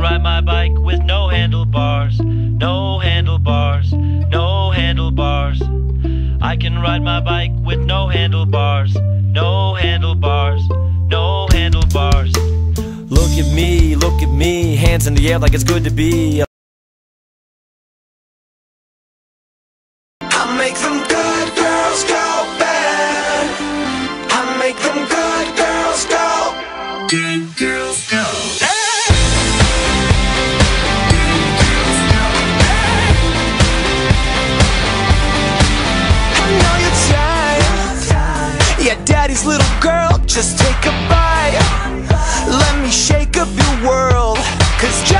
ride my bike with no handlebars, no handlebars, no handlebars. I can ride my bike with no handlebars, no handlebars, no handlebars. Look at me, look at me, hands in the air like it's good to be. Daddy's little girl, just take a bite. Let me shake up your world. Cause